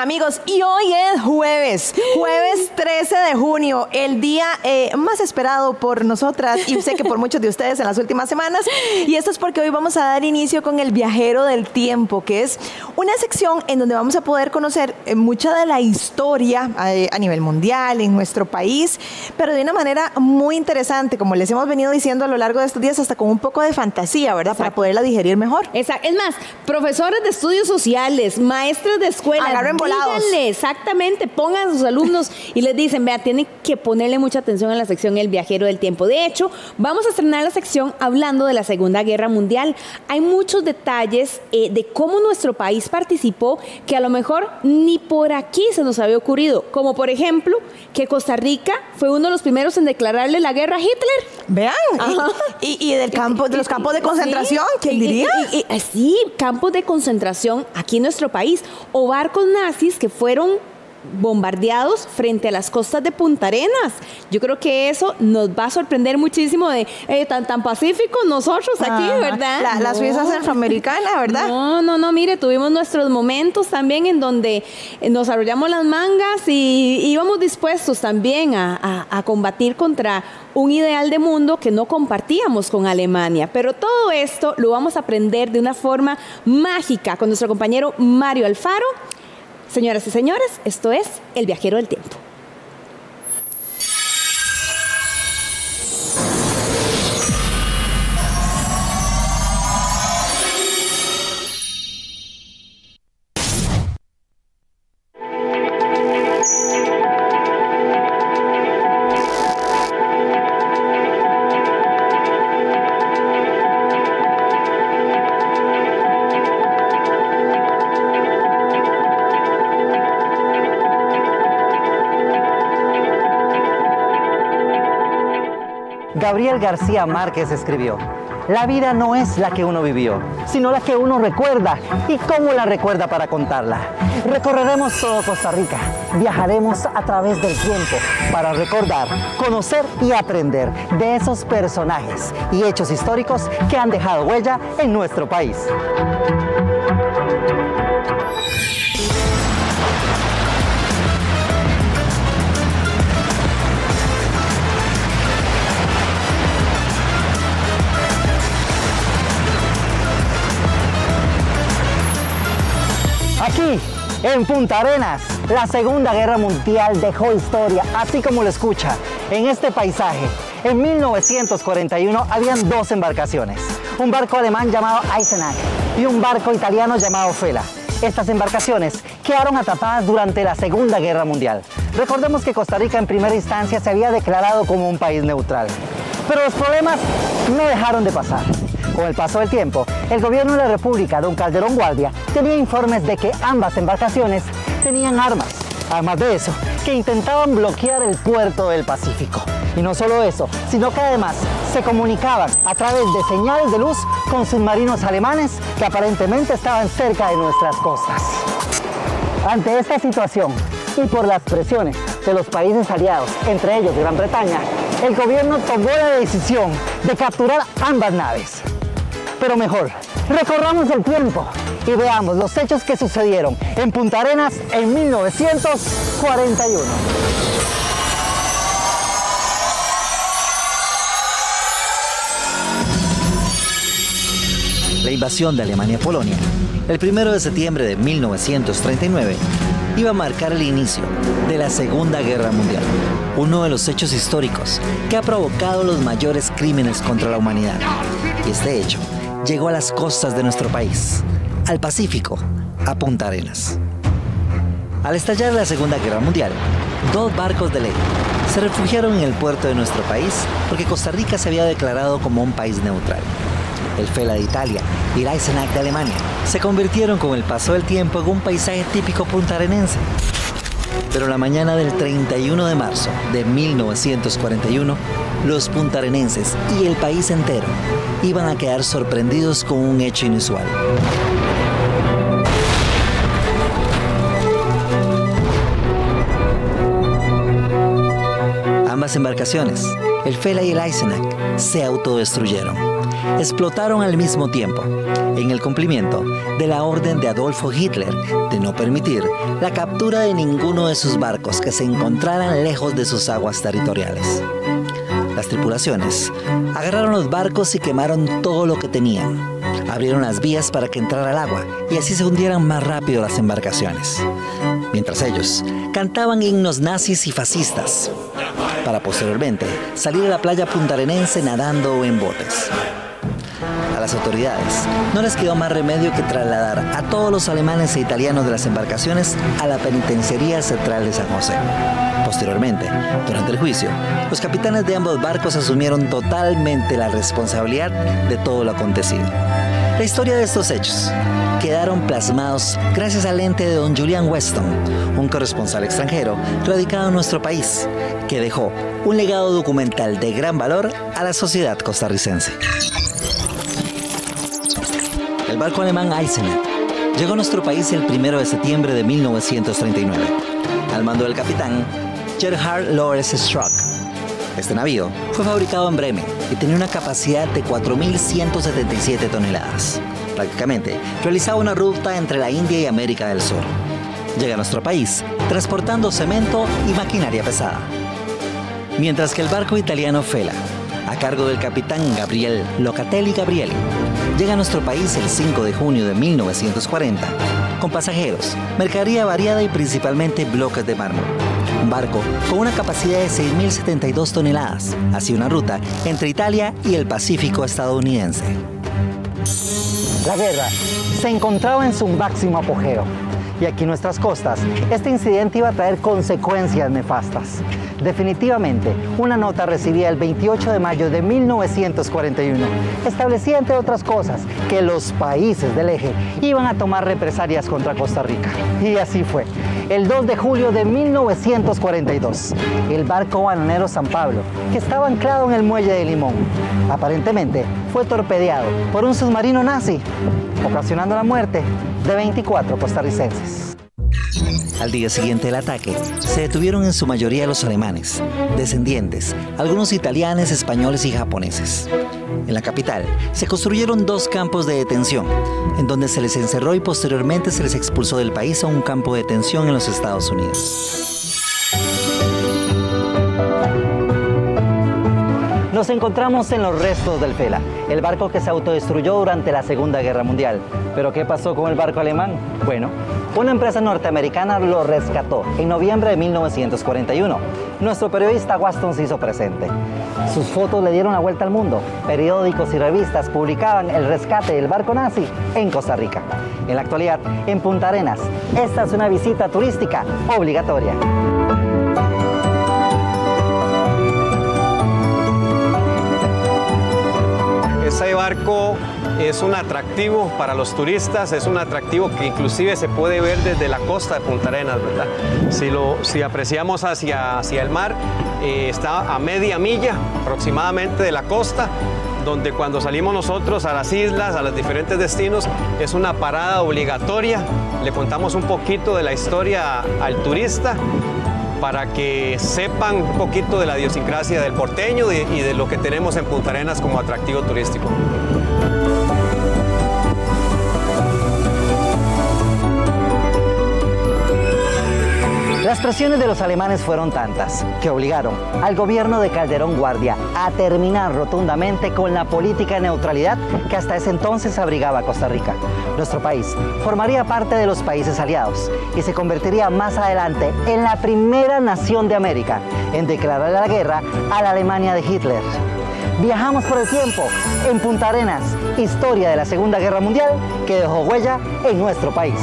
amigos? Y hoy es jueves, jueves 13 de junio, el día eh, más esperado por nosotras y sé que por muchos de ustedes en las últimas semanas. Y esto es porque hoy vamos a dar inicio con el viajero del tiempo, que es una sección en donde vamos a poder conocer eh, mucha de la historia eh, a nivel mundial, en nuestro país, pero de una manera muy interesante, como les hemos venido diciendo a lo largo de estos días, hasta con un poco de fantasía, ¿verdad? Para poderla digerir mejor. Exacto. Es más, profesores de estudios sociales, maestros de escuela, volados. díganle exactamente, pongan a sus alumnos y les dicen, vea, tienen que ponerle mucha atención a la sección El viajero del tiempo. De hecho, vamos a estrenar la sección hablando de la Segunda Guerra Mundial. Hay muchos detalles eh, de cómo nuestro país participó que a lo mejor ni por aquí se nos había ocurrido, como por ejemplo que Costa Rica fue uno de los primeros en declararle la guerra a Hitler. Vean, y, y- y del campo, de los campos de concentración, Sí, ¿quién diría? y- eh, sí, campos de concentración aquí en nuestro país o barcos nazis que fueron bombardeados frente a las costas de Punta Arenas. Yo creo que eso nos va a sorprender muchísimo de eh, tan tan pacíficos nosotros aquí, Ajá. ¿verdad? La, la Suiza No. centroamericana, ¿verdad? No, no, no, mire, tuvimos nuestros momentos también en donde eh, nos arrollamos las mangas y íbamos dispuestos también a, a- a combatir contra un ideal de mundo que no compartíamos con Alemania. Pero todo esto lo vamos a aprender de una forma mágica con nuestro compañero Mario Alfaro. Señoras y señores, esto es El Viajero del Tiempo. Gabriel García Márquez escribió, la vida no es la que uno vivió, sino la que uno recuerda y cómo la recuerda para contarla. Recorreremos todo Costa Rica, viajaremos a través del tiempo para recordar, conocer y aprender de esos personajes y hechos históricos que han dejado huella en nuestro país. En Punta Arenas, la Segunda Guerra Mundial dejó historia, así como lo escucha. En este paisaje, en 1941 habían dos embarcaciones, un barco alemán llamado Eisenach y un barco italiano llamado Fela. Estas embarcaciones quedaron atrapadas durante la Segunda Guerra Mundial. Recordemos que Costa Rica en primera instancia se había declarado como un país neutral. Pero los problemas no dejaron de pasar. Con el paso del tiempo, el gobierno de la República, don Calderón Guardia, tenía informes de que ambas embarcaciones tenían armas. Además de eso, que intentaban bloquear el puerto del Pacífico. Y no solo eso, sino que además se comunicaban a través de señales de luz con submarinos alemanes que aparentemente estaban cerca de nuestras costas. Ante esta situación y por las presiones de los países aliados, entre ellos Gran Bretaña, el gobierno tomó la decisión de capturar ambas naves. Pero mejor, recorramos el tiempo y veamos los hechos que sucedieron en Punta Arenas en 1941. La invasión de Alemania Polonia, el 1 de septiembre de 1939, iba a marcar el inicio de la Segunda Guerra Mundial, uno de los hechos históricos que ha provocado los mayores crímenes contra la humanidad. Y este hecho llegó a las costas de nuestro país, al Pacífico, a Punta Arenas. Al estallar la Segunda Guerra Mundial, dos barcos de ley se refugiaron en el puerto de nuestro país porque Costa Rica se había declarado como un país neutral. El Fela de Italia y el Eisenach de Alemania se convirtieron con el paso del tiempo en un paisaje típico puntarenense. Pero la mañana del 31 de marzo de 1941, los puntarenenses y el país entero iban a quedar sorprendidos con un hecho inusual. Ambas embarcaciones, el Fela y el Eisenach, se autodestruyeron. Explotaron al mismo tiempo, en el cumplimiento de la orden de Adolfo Hitler de no permitir la captura de ninguno de sus barcos que se encontraran lejos de sus aguas territoriales. Las tripulaciones agarraron los barcos y quemaron todo lo que tenían. Abrieron las vías para que entrara el agua y así se hundieran más rápido las embarcaciones. Mientras ellos cantaban himnos nazis y fascistas, para posteriormente salir a la playa puntarenense nadando en botes. Autoridades no les quedó más remedio que trasladar a todos los alemanes e italianos de las embarcaciones a la penitenciaría central de San José. Posteriormente, durante el juicio, los capitanes de ambos barcos asumieron totalmente la responsabilidad de todo lo acontecido. La historia de estos hechos quedaron plasmados gracias al lente de don Julian Weston, un corresponsal extranjero radicado en nuestro país, que dejó un legado documental de gran valor a la sociedad costarricense. El barco alemán Eisenach llegó a nuestro país el 1 de septiembre de 1939, al mando del capitán Gerhard Lorenz Strock. Este navío fue fabricado en Bremen y tenía una capacidad de 4.177 toneladas. Prácticamente realizaba una ruta entre la India y América del Sur. Llega a nuestro país transportando cemento y maquinaria pesada. Mientras que el barco italiano Fela, a cargo del capitán Gabriel Locatelli Gabrieli, llega a nuestro país el 5 de junio de 1940, con pasajeros, mercadería variada y principalmente bloques de mármol. Un barco con una capacidad de 6.072 toneladas, hacia una ruta entre Italia y el Pacífico estadounidense. La guerra se encontraba en su máximo apogeo y aquí en nuestras costas, este incidente iba a traer consecuencias nefastas. Definitivamente, una nota recibida el 28 de mayo de 1941 establecía, entre otras cosas, que los países del eje iban a tomar represalias contra Costa Rica. Y así fue. El 2 de julio de 1942, el barco bananero San Pablo, que estaba anclado en el muelle de Limón, aparentemente fue torpedeado por un submarino nazi, ocasionando la muerte de 24 costarricenses. Al día siguiente del ataque, se detuvieron en su mayoría los alemanes, descendientes, algunos italianos, españoles y japoneses. En la capital se construyeron dos campos de detención, en donde se les encerró y posteriormente se les expulsó del país a un campo de detención en los Estados Unidos. Nos encontramos en los restos del Fela, el barco que se autodestruyó durante la Segunda Guerra Mundial. ¿Pero qué pasó con el barco alemán? Bueno, una empresa norteamericana lo rescató en noviembre de 1941. Nuestro periodista Waston se hizo presente. Sus fotos le dieron la vuelta al mundo. Periódicos y revistas publicaban el rescate del barco nazi en Costa Rica. En la actualidad, en Punta Arenas, esta es una visita turística obligatoria. Este barco es un atractivo para los turistas, es un atractivo que inclusive se puede ver desde la costa de Punta Arenas, ¿verdad? Si, lo, si apreciamos hacia, hacia el mar, eh, está a media milla aproximadamente de la costa, donde cuando salimos nosotros a las islas, a los diferentes destinos, es una parada obligatoria. Le contamos un poquito de la historia al turista para que sepan un poquito de la idiosincrasia del porteño y de lo que tenemos en Punta Arenas como atractivo turístico. Las presiones de los alemanes fueron tantas que obligaron al gobierno de Calderón Guardia a terminar rotundamente con la política de neutralidad que hasta ese entonces abrigaba Costa Rica. Nuestro país formaría parte de los países aliados y se convertiría más adelante en la primera nación de América en declarar la guerra a la Alemania de Hitler. Viajamos por el tiempo en Punta Arenas, historia de la Segunda Guerra Mundial que dejó huella en nuestro país.